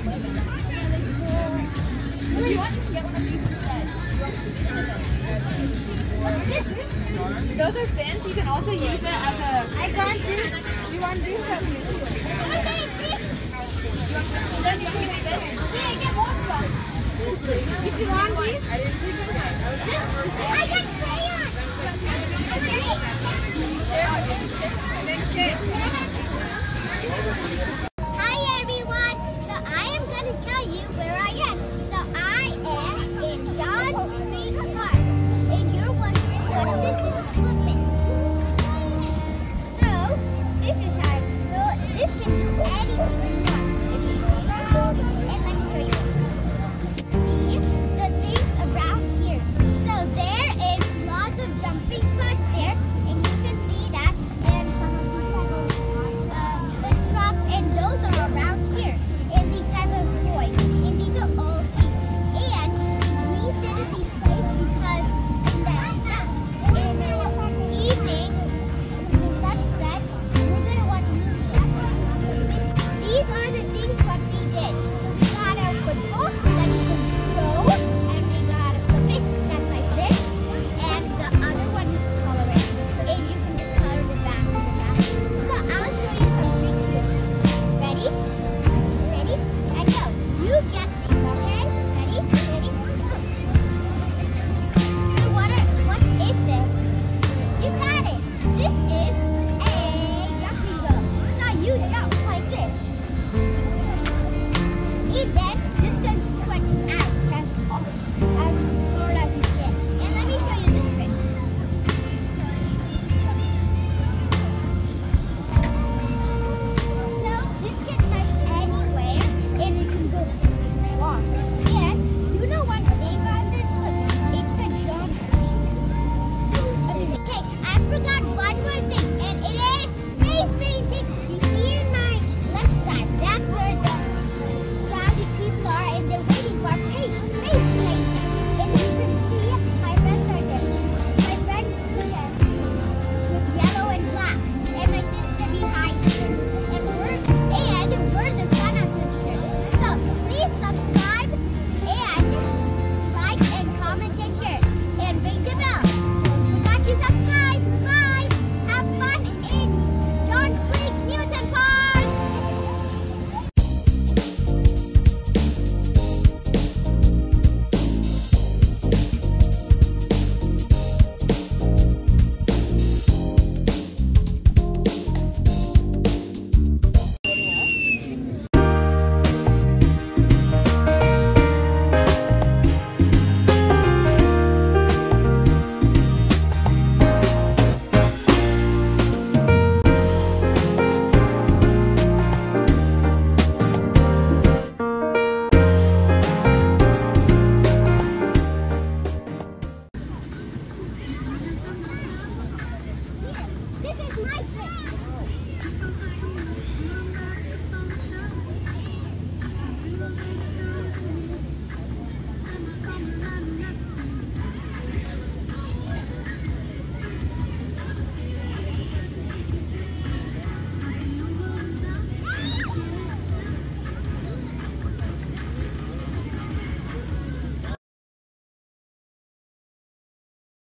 Those are fins. You can also use it as a. I got this. You want to do something? Then you can me this. Yeah, get more stuff. If you want these. This, I got Hi eat that.